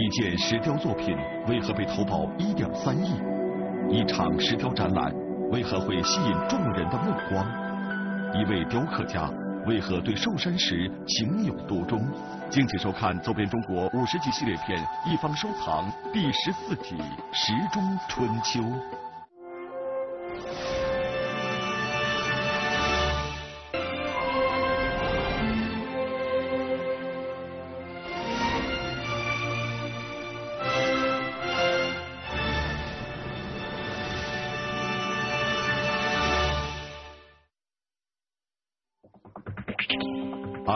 一件石雕作品为何被投保一点三亿？一场石雕展览为何会吸引众人的目光？一位雕刻家为何对寿山石情有独钟？敬请收看《走遍中国五十集》系列片《一方收藏》第十四集《石中春秋》。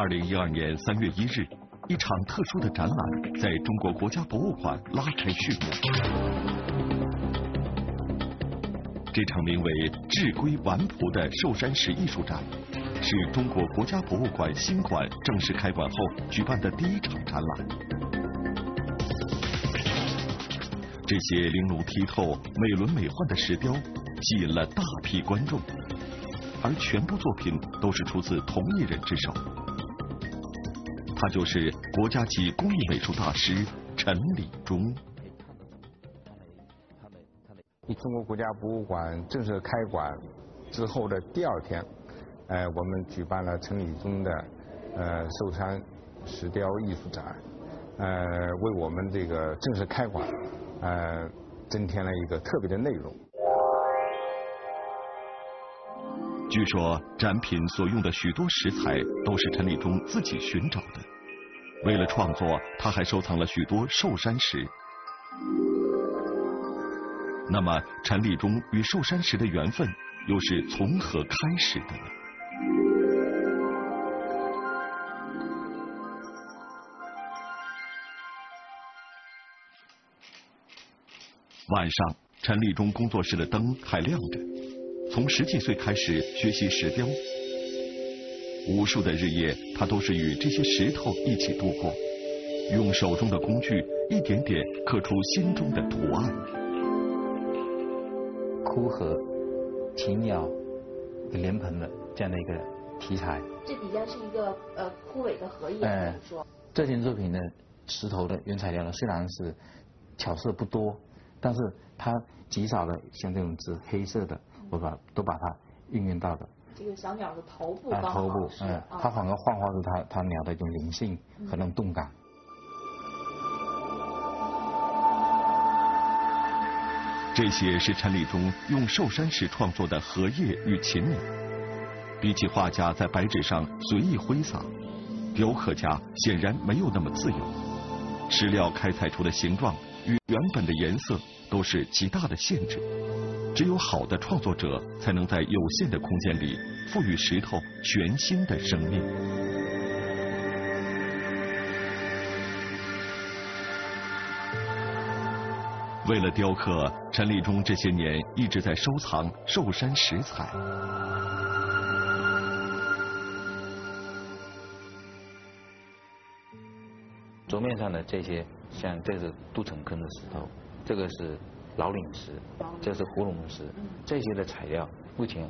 二零一二年三月一日，一场特殊的展览在中国国家博物馆拉开序幕。这场名为“志归顽朴”的寿山石艺术展，是中国国家博物馆新馆正式开馆后举办的第一场展览。这些玲珑剔透、美轮美奂的石雕，吸引了大批观众，而全部作品都是出自同一人之手。他就是国家级工艺美术大师陈礼忠。中国国家博物馆正式开馆之后的第二天，呃，我们举办了陈礼忠的呃寿山石雕艺术展，呃，为我们这个正式开馆呃增添了一个特别的内容。据说展品所用的许多石材都是陈礼忠自己寻找的。为了创作，他还收藏了许多寿山石。那么，陈立忠与寿山石的缘分又是从何开始的呢？晚上，陈立忠工作室的灯还亮着。从十几岁开始学习石雕。无数的日夜，他都是与这些石头一起度过，用手中的工具一点点刻出心中的图案。枯荷、禽鸟、莲蓬的这样的一个题材。这底下是一个呃枯萎的荷叶，可以说。这件作品的石头的原材料呢，虽然是巧色不多，但是它极少的像这种紫黑色的，我把都把它运用到的。这个小鸟的头部，啊，头部，嗯，它反而焕化出它它鸟的一种灵性和那种动感。这些是陈立忠用寿山石创作的荷叶与禽鸟。比起画家在白纸上随意挥洒，雕刻家显然没有那么自由。石料开采出的形状与原本的颜色都是极大的限制。只有好的创作者才能在有限的空间里赋予石头全新的生命。为了雕刻，陈立忠这些年一直在收藏寿山石材。桌面上的这些，像这是杜城坑的石头，这个是。老岭石，这是胡龙石，这些的材料目前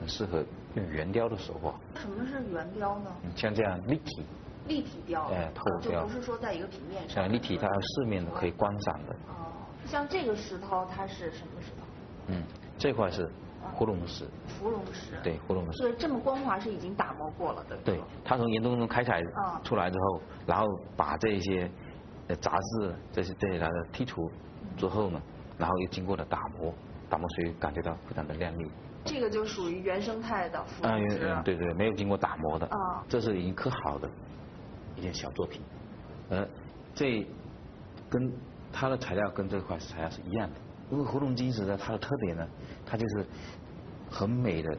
很适合用圆雕的手法。什么是圆雕呢？像这样立体。立体雕。哎，透雕。就不是说在一个平面上。像立体，它四面可以观赏的。哦，像这个石头，它是什么石头？嗯，这块是胡龙石。芙蓉石。对，芙蓉石。所以这么光滑是已经打磨过了的。对，它从岩洞中开采出来之后，然后把这些杂质这些这些来的剔除之后呢？然后又经过了打磨，打磨所以感觉到非常的亮丽。这个就属于原生态的芙蓉石。嗯，对对，没有经过打磨的。啊。这是已经刻好的一件小作品，呃，这跟它的材料跟这块材料是一样的。因为胡龙金石呢，它的特点呢，它就是很美的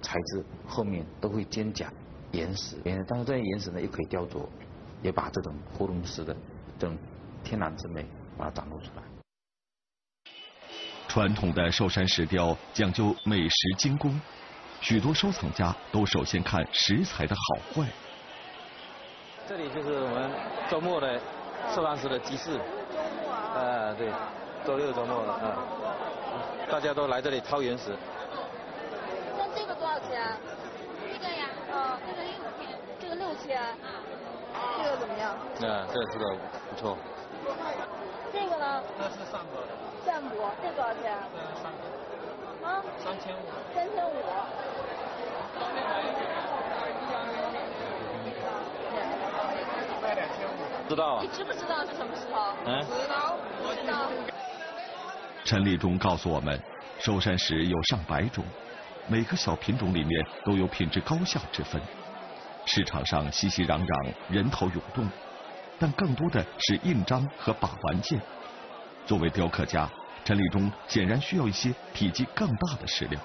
材质，后面都会尖甲岩石，但是这些岩石呢又可以雕琢，也把这种胡龙石的这种天然之美把它展露出来。传统的寿山石雕讲究美食精工，许多收藏家都首先看石材的好坏。这里就是我们周末的寿山石的集市。周末啊？呃，对，周六周末了啊，大家都来这里掏原石。那这个多少钱？这个呀，哦，这个六千，这个六千。这个怎么样？啊，这个这个不错。呢？那是上博的。上博，这多少钱？三啊？三千五。三千五。知道。你知不知道是什么石头？嗯。知道，我知道。陈立忠告诉我们，寿山石有上百种，每个小品种里面都有品质高下之分。市场上熙熙攘攘，人头涌动，但更多的是印章和把玩件。作为雕刻家，陈立忠显然需要一些体积更大的石料，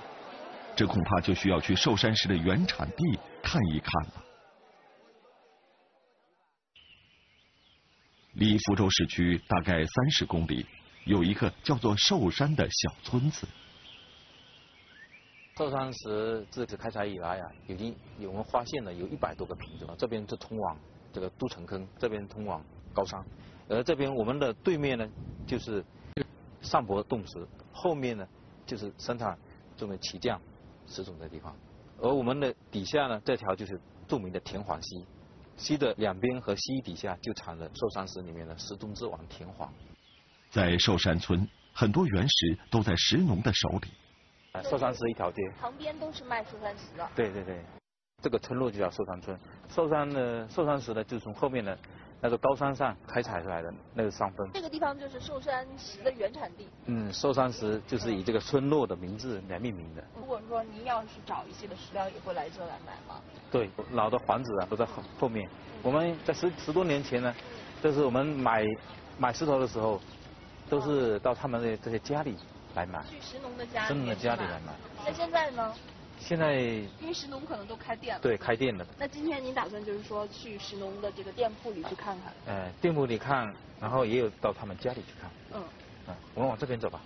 这恐怕就需要去寿山石的原产地看一看了。离福州市区大概三十公里，有一个叫做寿山的小村子。寿山石自开采以来啊，已经有我们发现了有一百多个品种，这边是通往这个都城坑，这边通往高山，而这边我们的对面呢就是上博洞石，后面呢就是生产这种奇匠石种的地方，而我们的底下呢这条就是著名的田黄溪，溪的两边和溪底下就产了寿山石里面的石中之王田黄。在寿山村，很多原石都在石农的手里。寿山石一条街，旁边都是卖寿山石的。对对对，这个村落就叫寿山村。寿山的寿山石呢，就从后面的那个高山上开采出来的那个山峰。这个地方就是寿山石的原产地。嗯，寿山石就是以这个村落的名字来命名的。如果说您要是找一些的石料，也会来这来买吗？对，老的房子啊都在后后面。我们在十十多年前呢，就是我们买买石头的时候，都是到他们的这些家里。来买，去石农的家，石农的家里来买。那现在呢？现在因为石农可能都开店了。对，开店了。那今天您打算就是说去石农的这个店铺里去看看？呃，店铺里看，然后也有到他们家里去看。嗯。嗯，我们往这边走吧。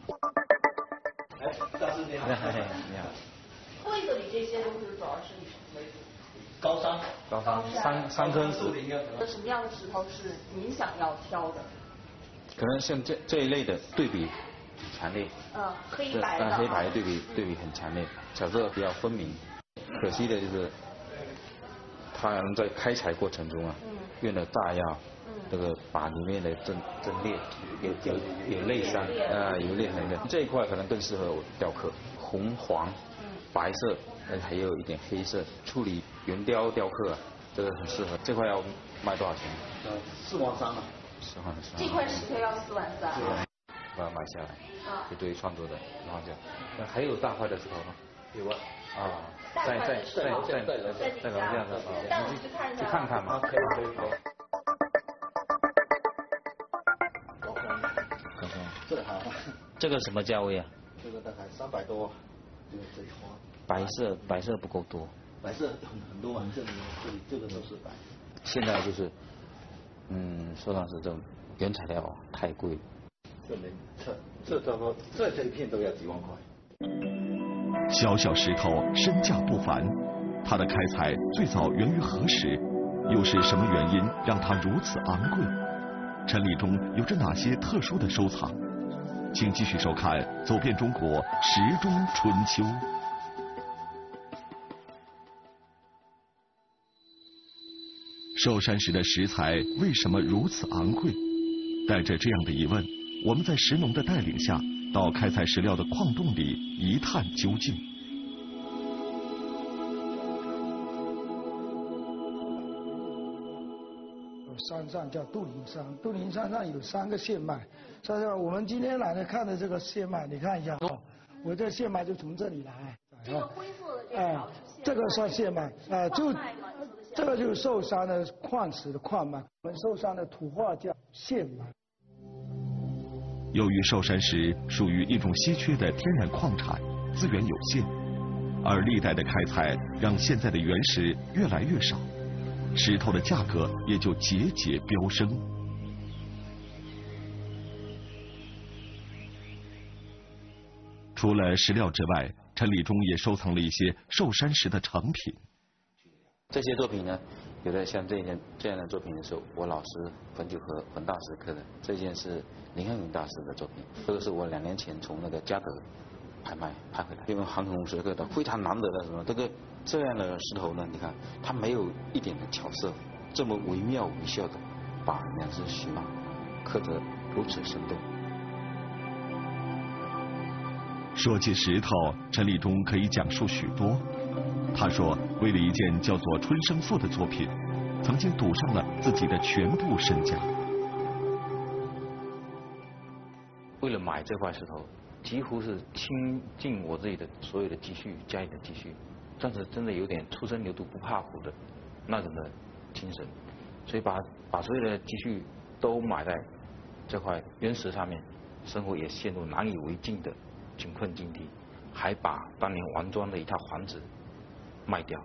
哎，大师 你好。你好。柜子里这些都是主要是以什么为主？高山。高山。山山根石。那什么样的石头是您想要挑的？可能像这这一类的对比。强烈，嗯，黑白的，黑白对比对比很强烈，角色比较分明。可惜的就是，他在开采过程中啊，用了炸药，这个把里面的针针裂，有有有内伤啊，有裂痕的。这一块可能更适合雕刻，红黄，白色，还有一点黑色，处理圆雕雕刻，啊这个很适合。这块要卖多少钱？呃，四万三了。四万三。这块石头要四万三。把它买下来，就对于创作的方向。那还有大块的石头吗？有啊。啊，在在在在在在楼下的啊，去去看看嘛。可以可以可以。这个好。这个什么价位啊？这个大概三百多，这个这一花。白色白色不够多。白色很很多啊，这里这里这个都是白。现在就是，嗯，说上是这种原材料太贵。这没这这这么这这一片都要几万块。小小石头身价不凡，它的开采最早源于何时？又是什么原因让它如此昂贵？陈立忠有着哪些特殊的收藏？请继续收看《走遍中国石中春秋》。寿山石的石材为什么如此昂贵？带着这样的疑问。我们在石农的带领下，到开采石料的矿洞里一探究竟。山上叫杜林山，杜林山上有三个线脉。所以我们今天来的看的这个线脉，你看一下，我这线脉就从这里来。这个恢复的这条是这个算线脉，啊，就这个就是寿山的矿石的矿脉。我们寿山的土话叫线脉。由于寿山石属于一种稀缺的天然矿产，资源有限，而历代的开采让现在的原石越来越少，石头的价格也就节节飙升。除了石料之外，陈立忠也收藏了一些寿山石的成品。这些作品呢？有的像这件这样的作品的时候，我老师冯九和冯大师刻的，这件是林汉云大师的作品，这个是我两年前从那个嘉德拍卖拍回来，用航空石刻的，非常难得的什么？这个这样的石头呢？你看，它没有一点的调色，这么惟妙惟肖的把两只石马刻得如此生动。说起石头，陈立忠可以讲述许多。他说，为了一件叫做《春生赋》的作品，曾经赌上了自己的全部身家。为了买这块石头，几乎是倾尽我自己的所有的积蓄，家里的积蓄，但是真的有点初生牛犊不怕虎的那种的精神，所以把把所有的积蓄都买在这块原石上面，生活也陷入难以为继的窘困境地，还把当年王庄的一套房子。卖掉，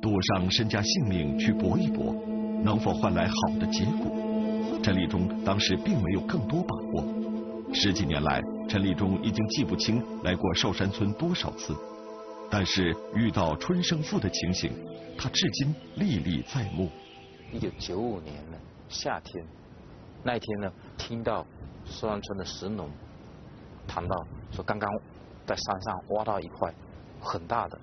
赌上身家性命去搏一搏，能否换来好的结果？陈立忠当时并没有更多把握。十几年来，陈立忠已经记不清来过寿山村多少次，但是遇到春生赋的情形，他至今历历在目。一九九五年的夏天，那一天呢，听到寿山村的石农谈到说，刚刚在山上挖到一块很大的。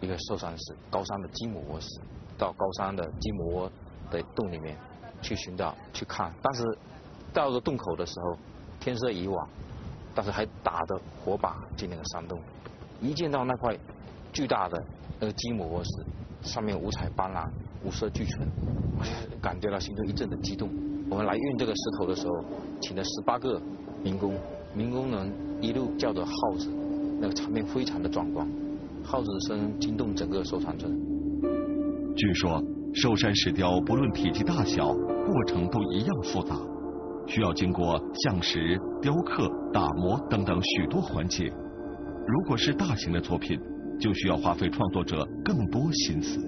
一个寿山石，高山的金母窝石，到高山的金母窝的洞里面去寻找去看，但是到了洞口的时候，天色已晚，但是还打着火把进那个山洞，一见到那块巨大的那个金母窝石，上面五彩斑斓，五色俱全，感觉到心中一阵的激动。我们来运这个石头的时候，请了十八个民工，民工们一路叫着号子，那个场面非常的壮观。号子声惊动整个寿山村。据说寿山石雕不论体积大小，过程都一样复杂，需要经过相石、雕刻、打磨等等许多环节。如果是大型的作品，就需要花费创作者更多心思。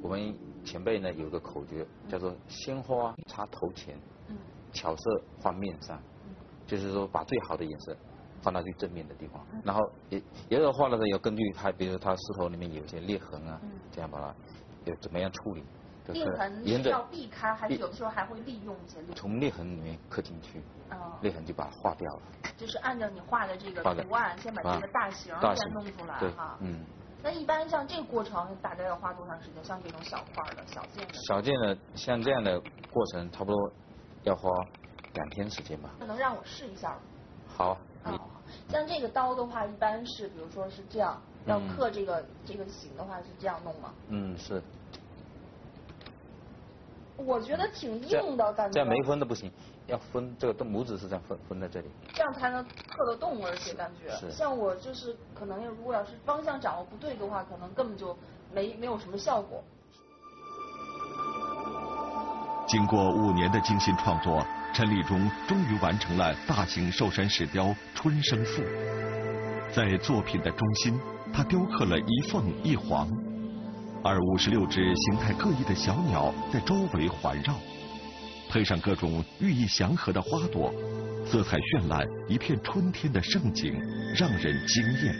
我们前辈呢有个口诀，叫做“鲜花插头前”。巧色方面上，就是说把最好的颜色放到最正面的地方，然后也也有画的时候要根据它，比如它石头里面有些裂痕啊，这样把它要怎么样处理？裂痕是要避开，还是有的时候还会利用一些？从裂痕里面刻进去，裂痕就把它画掉了。就是按照你画的这个图案，先把这个大型先弄出来哈。嗯。那一般像这个过程大概要花多长时间？像这种小块的小件的。小件的，像这样的过程差不多。要花两天时间吧。能让我试一下吗？好。啊像这个刀的话，一般是比如说是这样，要刻这个这个形的话是这样弄吗？嗯，是。我觉得挺硬的感觉。这样没分的不行，要分这个拇指是这样分分在这里。这样才能刻得动，而且感觉。像我就是可能如果要是方向掌握不对的话，可能根本就没没有什么效果。经过五年的精心创作，陈立忠终于完成了大型寿山石雕《春生赋》。在作品的中心，他雕刻了一凤一凰，而五十六只形态各异的小鸟在周围环绕，配上各种寓意祥和的花朵，色彩绚烂，一片春天的盛景，让人惊艳。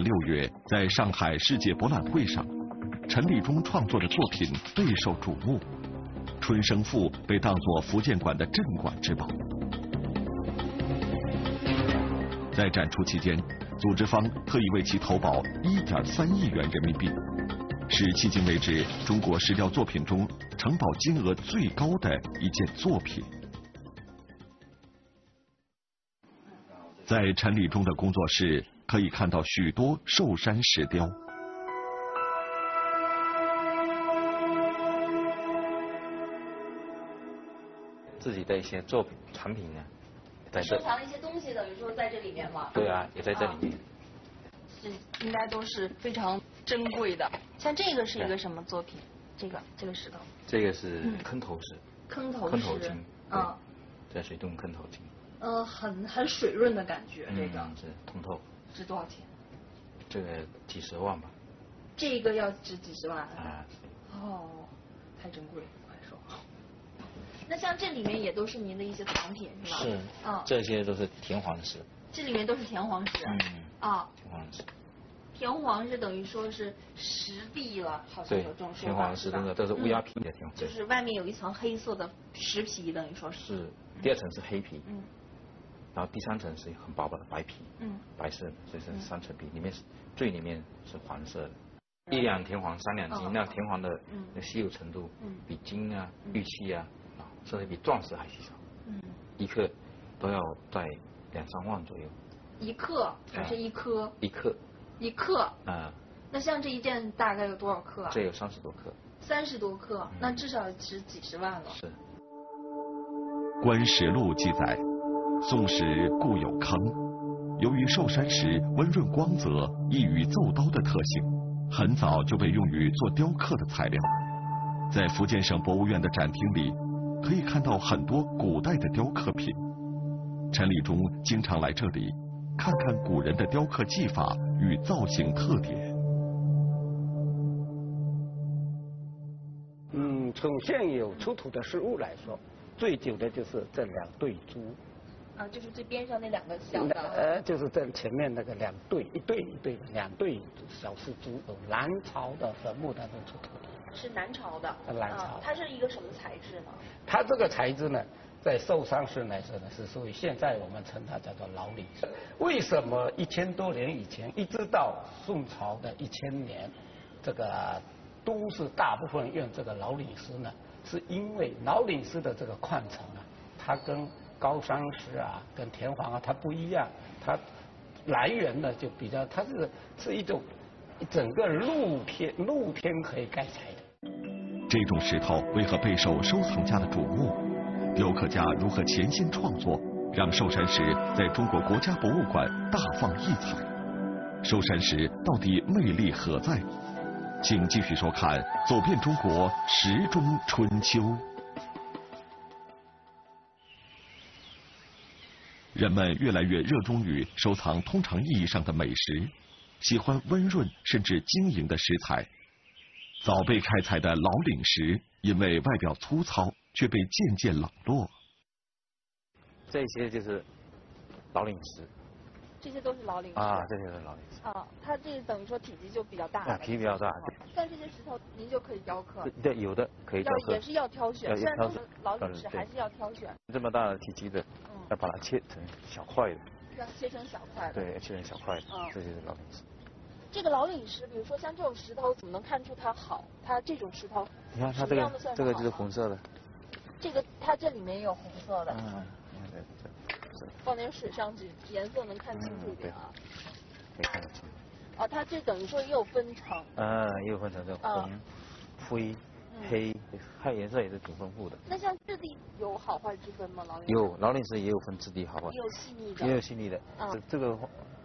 年六月，在上海世界博览会上，陈立忠创作的作品备受瞩目，《春生赋》被当作福建馆的镇馆之宝。在展出期间，组织方特意为其投保一点三亿元人民币，是迄今为止中国石雕作品中承保金额最高的一件作品。在陈立忠的工作室。可以看到许多寿山石雕，自己的一些作品产品呢，在收藏一些东西，等于说在这里面嘛。对啊，也在这里面。这应该都是非常珍贵的。像这个是一个什么作品？这个这个石头。这个是坑头石。坑头石。坑头金。嗯。在水洞坑头金。呃，很很水润的感觉，这个。是通透。值多少钱？这个几十万吧。这个要值几十万啊？哦，太珍贵了，快说。那像这里面也都是您的一些藏品是吧？是。嗯。这些都是田黄石。这里面都是田黄石。嗯。啊。田黄石。田黄是等于说是石壁了，好像有这种说法。田黄石真的，这是乌鸦皮的田黄。就是外面有一层黑色的石皮，等于说是。是，第二层是黑皮。嗯。然后第三层是很薄薄的白皮。嗯。白色的，这是三层皮，里面是最里面是黄色的。一两田黄三两金，那田黄的那稀有程度，比金啊、玉器啊，啊，甚至比钻石还稀少。嗯。一克都要在两三万左右。一克还是一颗？一克。一克，啊，那像这一件大概有多少克啊？这有三十多克。三十多克，那至少值几十万了。是。《观石录》记载，宋时固有坑，由于寿山石温润光泽，易于奏刀的特性，很早就被用于做雕刻的材料。在福建省博物院的展厅里，可以看到很多古代的雕刻品。陈立忠经常来这里。看看古人的雕刻技法与造型特点。嗯，从现有出土的实物来说，最久的就是这两对珠。啊，就是最边上那两个小的。呃，就是在前面那个两对，一对一对的两对小石珠，有南朝的坟墓当中出土的。是南朝的。南朝。它是一个什么材质呢？它这个材质呢？在寿山石来说呢，是属于现在我们称它叫做老岭石。为什么一千多年以前，一直到宋朝的一千年，这个都是大部分用这个老李石呢？是因为老李石的这个矿层啊，它跟高山石啊、跟田黄啊它不一样，它来源呢就比较，它是是一种整个露天露天可以盖材的。这种石头为何备受收藏家的瞩目？雕刻家如何潜心创作，让寿山石在中国国家博物馆大放异彩？寿山石到底魅力何在？请继续收看《走遍中国石中春秋》。人们越来越热衷于收藏通常意义上的美食，喜欢温润甚至晶莹的食材。早被开采的老岭石，因为外表粗糙。却被渐渐冷落。这些就是老岭石。这些都是老岭石。啊，这些都是老岭石。啊，它这等于说体积就比较大。啊，体积比较大。但这些石头，您就可以雕刻。对，有的可以雕刻。也是要挑选，虽然都是老岭石，还是要挑选。这么大的体积的，要把它切成小块的。要切成小块的。对，切成小块的，这就是老岭石。这个老岭石，比如说像这种石头，怎么能看出它好？它这种石头，你看它这个，这个就是红色的。这个它这里面也有红色的，嗯，对对放点水上去，颜色能看清楚点啊。可以看得清。啊，它这等于说也有分层。嗯，也有分层，这红、灰、黑，它颜色也是挺丰富的。那像质地有好坏之分吗？老有老岭石也有分质地好坏。也有细腻的。也有细腻的。这这个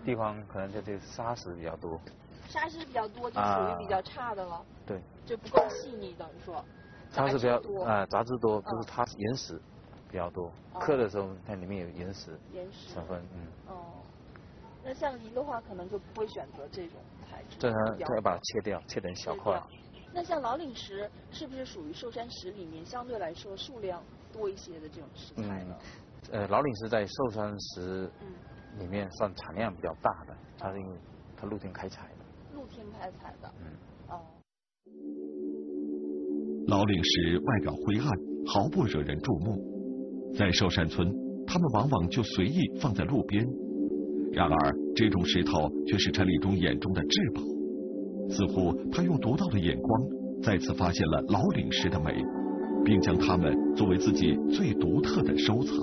地方可能就这沙石比较多。沙石比较多，就属于比较差的了。对。就不够细腻，等于说。它是比较啊杂质多，就是它岩石比较多，刻的时候它里面有岩石成分，嗯。哦。那像您的话，可能就不会选择这种材质。这它要把它切掉，切成小块。那像老岭石是不是属于寿山石里面相对来说数量多一些的这种石材呢？呃，老岭石在寿山石里面算产量比较大的，它是因为它露天开采的。露天开采的。嗯。哦。老岭石外表灰暗，毫不惹人注目。在寿山村，他们往往就随意放在路边。然而，这种石头却是陈立忠眼中的至宝。似乎他用独到的眼光，再次发现了老岭石的美，并将它们作为自己最独特的收藏。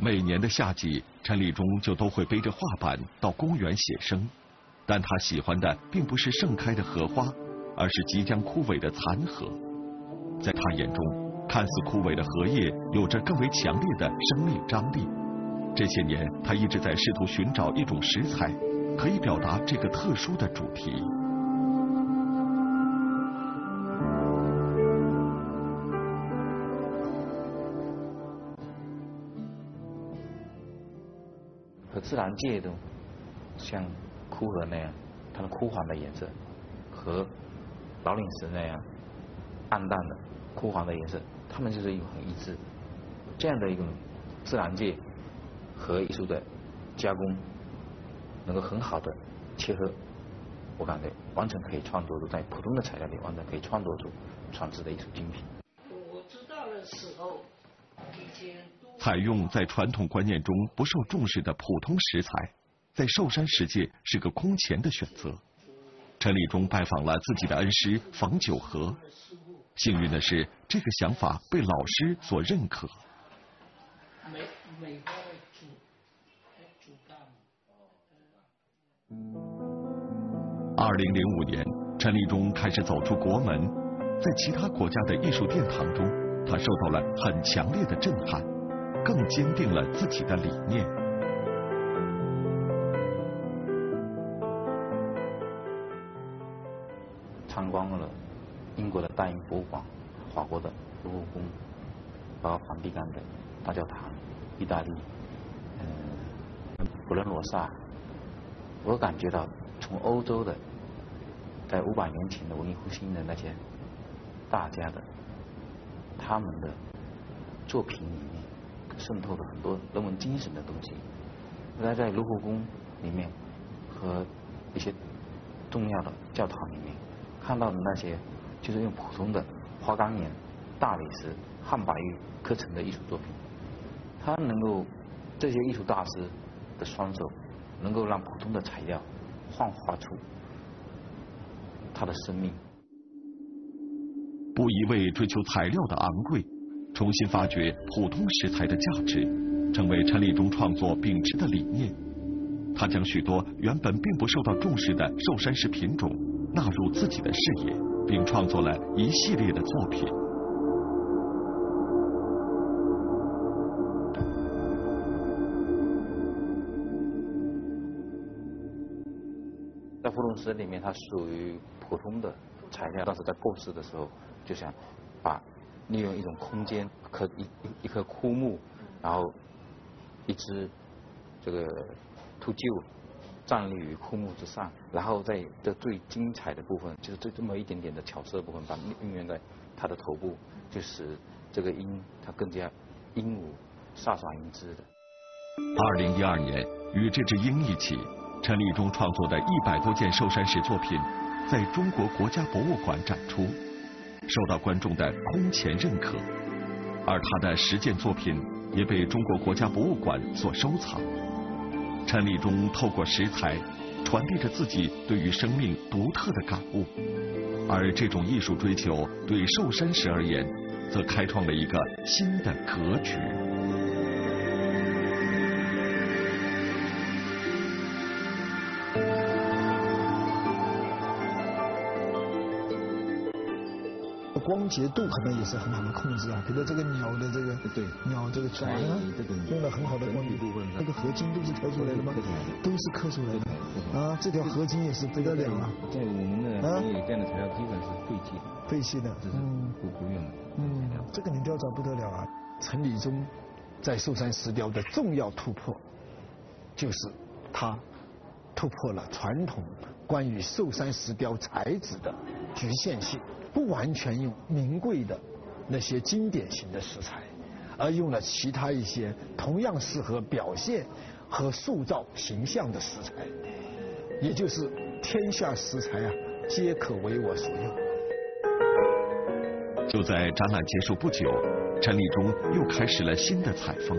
每年的夏季，陈立忠就都会背着画板到公园写生，但他喜欢的并不是盛开的荷花，而是即将枯萎的残荷。在他眼中，看似枯萎的荷叶有着更为强烈的生命张力。这些年，他一直在试图寻找一种食材，可以表达这个特殊的主题。和自然界的像枯荷那样，它的枯黄的颜色和老岭石那样暗淡的枯黄的颜色，它们就是一种很一致。这样的一种自然界和艺术的加工，能够很好的切合，我感觉完全可以创作出在普通的材料里完全可以创作出传世的艺术精品。我知道的时候，已经采用在传统观念中不受重视的普通石材，在寿山石界是个空前的选择。陈立忠拜访了自己的恩师房九和，幸运的是，这个想法被老师所认可。二零零五年，陈立忠开始走出国门，在其他国家的艺术殿堂中，他受到了很强烈的震撼，更坚定了自己的理念。参观了英国的大英博物馆、法国的卢浮宫，包括梵蒂冈的大教堂。意大利，嗯，普伦罗萨，我感觉到从欧洲的，在五百年前的文艺复兴的那些大家的，他们的作品里面渗透了很多人文精神的东西。那在卢浮宫里面和一些重要的教堂里面看到的那些，就是用普通的花岗岩、大理石、汉白玉刻成的艺术作品。他能够这些艺术大师的双手，能够让普通的材料幻化出他的生命。不一味追求材料的昂贵，重新发掘普通石材的价值，成为陈立忠创作秉持的理念。他将许多原本并不受到重视的寿山石品种纳入自己的视野，并创作了一系列的作品。在芙蓉石里面，它属于普通的材料，但是在构思的时候，就想把利用一种空间，可一一一棵枯木，然后一只这个秃鹫站立于枯木之上，然后在这最精彩的部分，就是这这么一点点的巧色部分，把运用在它的头部，就使这个鹰它更加英武飒爽英姿的。二零一二年，与这只鹰一起。陈立忠创作的一百多件寿山石作品，在中国国家博物馆展出，受到观众的空前认可。而他的十件作品也被中国国家博物馆所收藏。陈立中透过食材，传递着自己对于生命独特的感悟。而这种艺术追求，对寿山石而言，则开创了一个新的格局。光洁度可能也是很好的控制啊，比如这个鸟的这个对鸟这个船啊，用了很好的光洁度，这个合金都是挑出来的吗？都是刻出来的啊，这条合金也是不得了啊。在我们的啊，这样的材料基本是废弃的，废弃的，嗯，不不用了。嗯，这个你雕凿不得了啊。陈理宗在寿山石雕的重要突破，就是他突破了传统关于寿山石雕材质的局限性。不完全用名贵的那些经典型的食材，而用了其他一些同样适合表现和塑造形象的食材，也就是天下食材啊，皆可为我所用。就在展览结束不久，陈立忠又开始了新的采风，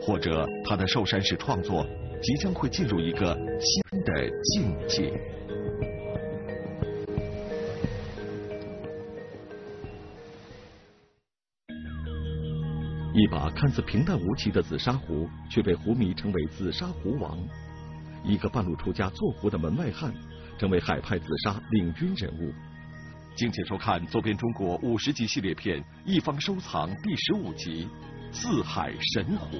或者他的寿山石创作即将会进入一个新的境界。一把看似平淡无奇的紫砂壶，却被壶迷称为“紫砂壶王”。一个半路出家做壶的门外汉，成为海派紫砂领军人物。敬请收看《走遍中国五十集系列片》一方收藏第十五集《四海神壶》。